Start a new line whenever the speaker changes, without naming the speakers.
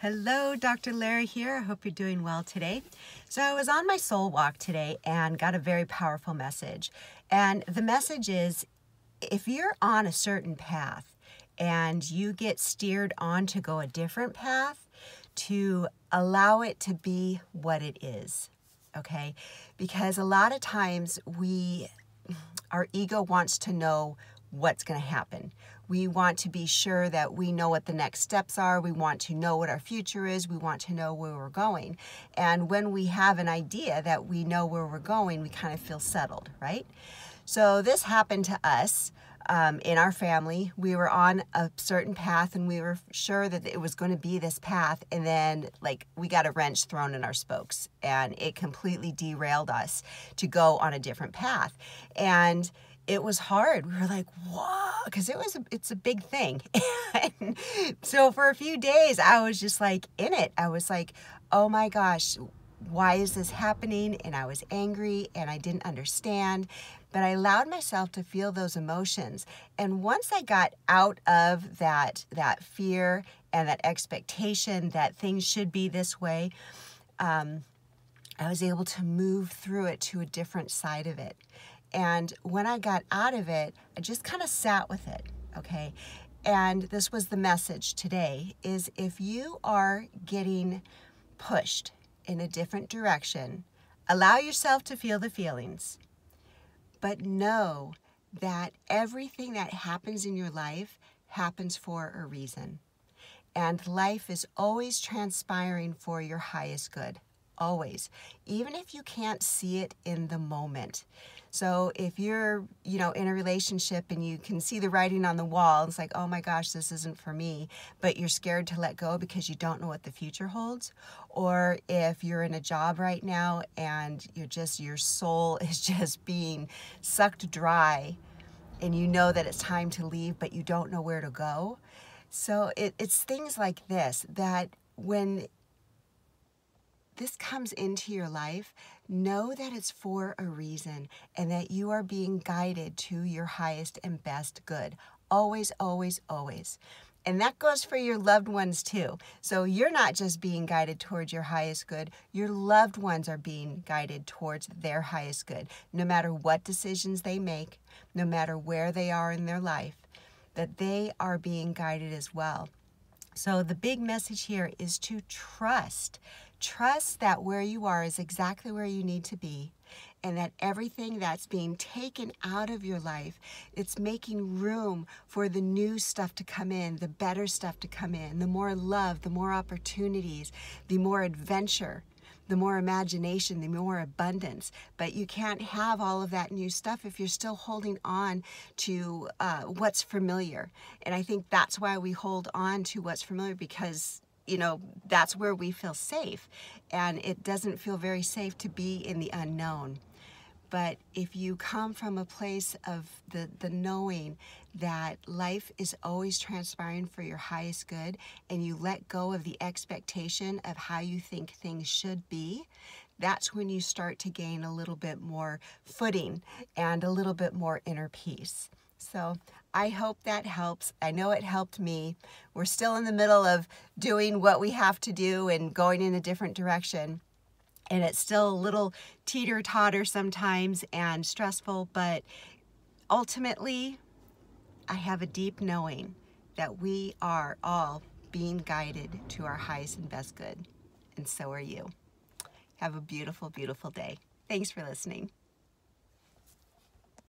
Hello, Dr. Lara here. I hope you're doing well today. So, I was on my soul walk today and got a very powerful message. And the message is if you're on a certain path and you get steered on to go a different path, to allow it to be what it is. Okay? Because a lot of times we, our ego wants to know what's going to happen. We want to be sure that we know what the next steps are. We want to know what our future is. We want to know where we're going. And when we have an idea that we know where we're going, we kind of feel settled, right? So this happened to us. Um, in our family. We were on a certain path and we were sure that it was going to be this path. And then, like, we got a wrench thrown in our spokes and it completely derailed us to go on a different path. And it was hard. We were like, whoa, because it was a, it's a big thing. so for a few days, I was just like in it. I was like, oh my gosh, why is this happening? And I was angry and I didn't understand. But I allowed myself to feel those emotions. And once I got out of that that fear and that expectation that things should be this way, um, I was able to move through it to a different side of it. And when I got out of it, I just kind of sat with it, okay? And this was the message today is if you are getting pushed in a different direction, allow yourself to feel the feelings, but know that everything that happens in your life happens for a reason. And life is always transpiring for your highest good, always, even if you can't see it in the moment. So if you're, you know, in a relationship and you can see the writing on the wall, it's like, oh my gosh, this isn't for me, but you're scared to let go because you don't know what the future holds. Or if you're in a job right now and you're just, your soul is just being sucked dry and you know that it's time to leave, but you don't know where to go. So it, it's things like this that when this comes into your life, know that it's for a reason and that you are being guided to your highest and best good. Always, always, always. And that goes for your loved ones too. So you're not just being guided towards your highest good, your loved ones are being guided towards their highest good. No matter what decisions they make, no matter where they are in their life, that they are being guided as well. So the big message here is to trust. Trust that where you are is exactly where you need to be and that everything that's being taken out of your life, it's making room for the new stuff to come in, the better stuff to come in, the more love, the more opportunities, the more adventure the more imagination, the more abundance. But you can't have all of that new stuff if you're still holding on to uh, what's familiar. And I think that's why we hold on to what's familiar because you know, that's where we feel safe. And it doesn't feel very safe to be in the unknown. But if you come from a place of the, the knowing that life is always transpiring for your highest good and you let go of the expectation of how you think things should be, that's when you start to gain a little bit more footing and a little bit more inner peace. So I hope that helps. I know it helped me. We're still in the middle of doing what we have to do and going in a different direction and it's still a little teeter totter sometimes and stressful, but ultimately, I have a deep knowing that we are all being guided to our highest and best good, and so are you. Have a beautiful, beautiful day. Thanks for listening.